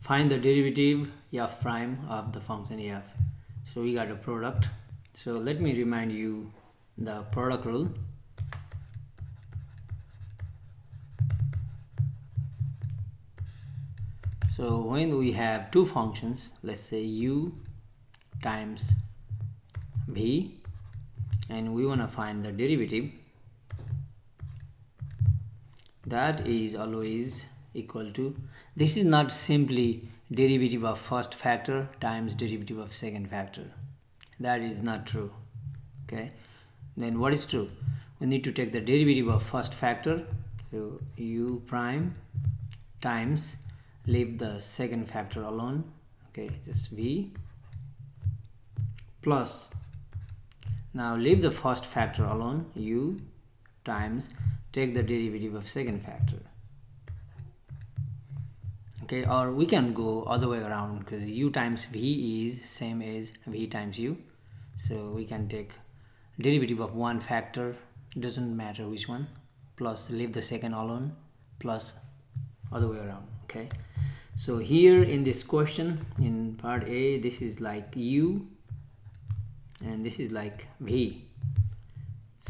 find the derivative f prime of the function f. So we got a product. So let me remind you the product rule. So when we have two functions let's say u times v and we want to find the derivative that is always equal to this is not simply derivative of first factor times derivative of second factor. That is not true. Okay? Then what is true? We need to take the derivative of first factor so u prime times leave the second factor alone. Okay? Just v plus now leave the first factor alone u times take the derivative of second factor okay or we can go other way around because u times v is same as v times u. So we can take derivative of one factor doesn't matter which one plus leave the second alone plus other way around okay? So here in this question in part a this is like u and this is like v.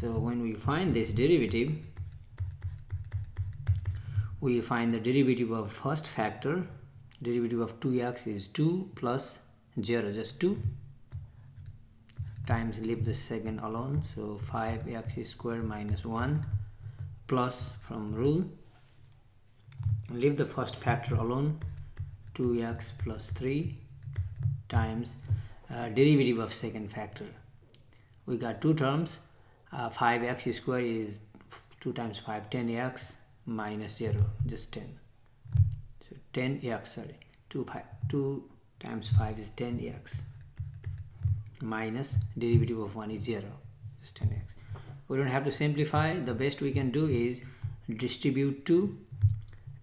So when we find this derivative we find the derivative of first factor derivative of 2x is 2 plus 0 just 2 times leave the second alone. So 5x square minus 1 plus from rule leave the first factor alone 2x plus 3 times uh, derivative of second factor. We got two terms uh, 5x square is 2 times 5 10x minus 0 just 10 so 10x sorry 2 pi 2 times 5 is 10x minus derivative of 1 is 0 just 10x we don't have to simplify. The best we can do is distribute 2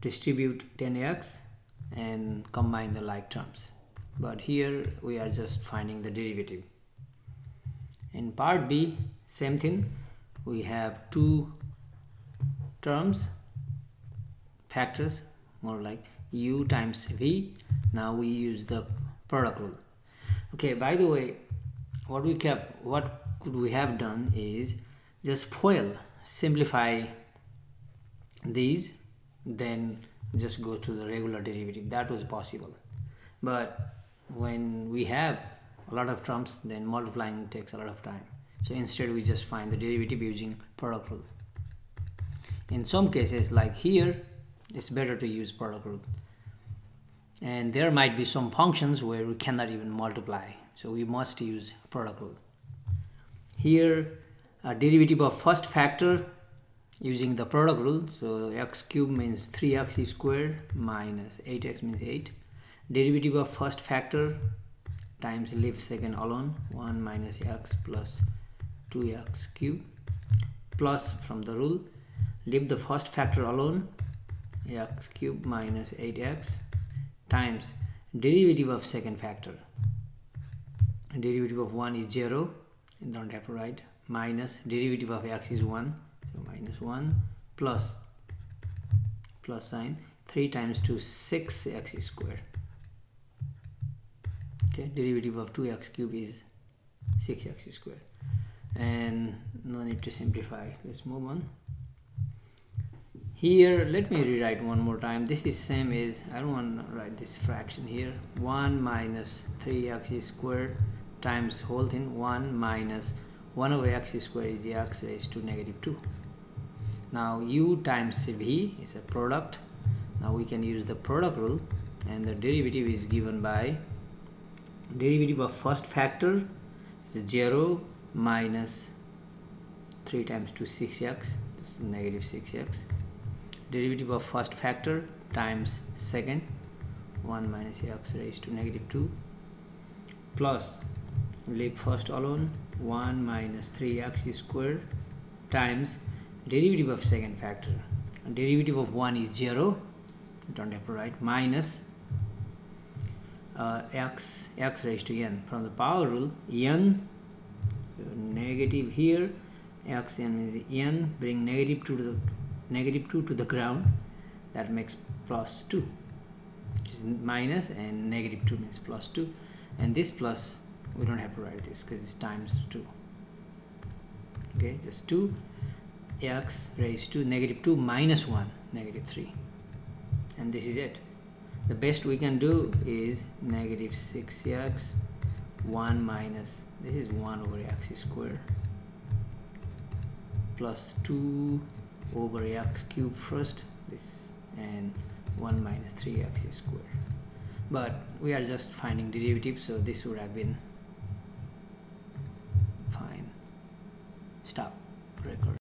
distribute 10x and combine the like terms. But here we are just finding the derivative. In part b same thing. We have two terms factors more like u times v. Now we use the product rule. Okay by the way what we kept what could we have done is just FOIL simplify these then just go to the regular derivative. That was possible. But when we have a lot of terms then multiplying takes a lot of time. So instead we just find the derivative using product rule. In some cases like here it's better to use product rule and there might be some functions where we cannot even multiply so we must use product rule here a derivative of first factor using the product rule so x cube means 3x squared minus 8x means 8 derivative of first factor times leave second alone 1 minus x plus 2x cube plus from the rule leave the first factor alone x cube minus 8x times derivative of second factor. Derivative of 1 is 0 you don't have to write. Minus derivative of x is 1 so minus 1 plus plus sign 3 times 2 6x squared okay derivative of 2x cube is 6x squared and no need to simplify. Let's move on here let me rewrite one more time. This is same as I don't want to write this fraction here. 1 minus 3x squared times whole thing 1 minus 1 over x squared is x raised to negative 2 now u times v is a product. Now we can use the product rule and the derivative is given by derivative of first factor so 0 minus 3 times 2 6x this is negative 6x derivative of first factor times second 1 minus x raised to negative 2 plus leave first alone 1 minus 3x squared times derivative of second factor. Derivative of 1 is 0 don't have to write. Minus uh, x x raised to n. From the power rule n so negative here x n is n bring negative 2 to the negative 2 to the ground that makes plus 2 which is minus and negative 2 means plus 2 and this plus we don't have to write this because it's times 2 okay just 2 x raised to negative 2 minus 1 negative 3 and this is it. The best we can do is negative 6x 1 minus this is 1 over x squared plus 2 over x cube first this and 1 minus 3x square but we are just finding derivative so this would have been